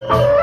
you